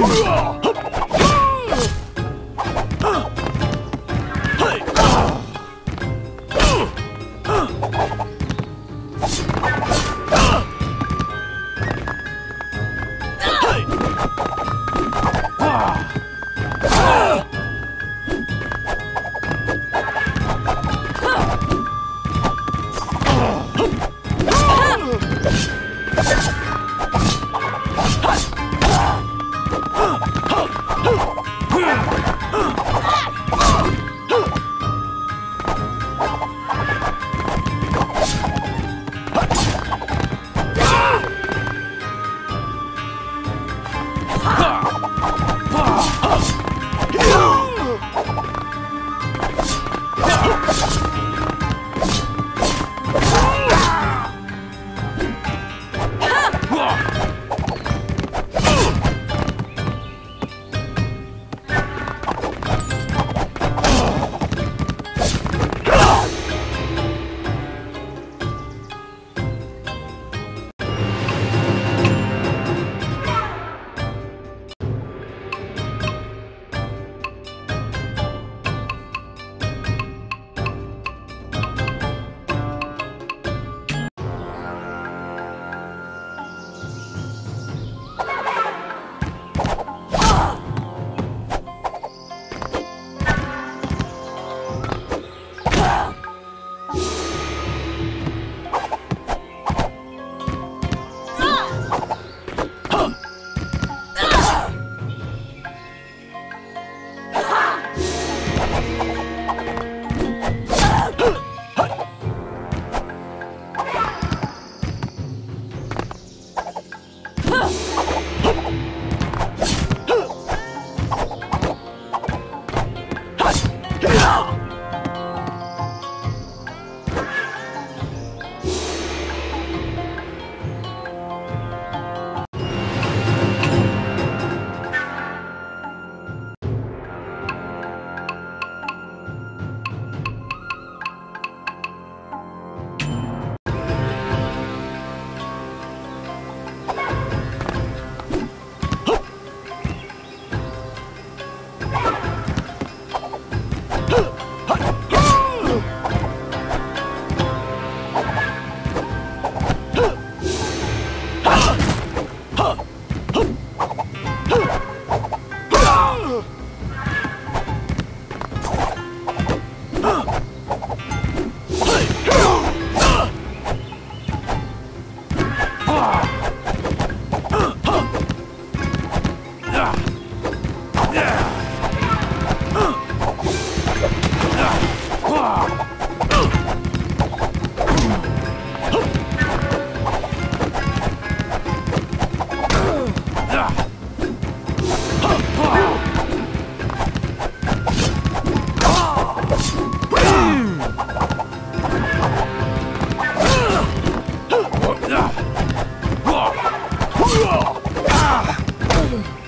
Uh. Ha! 哈嗯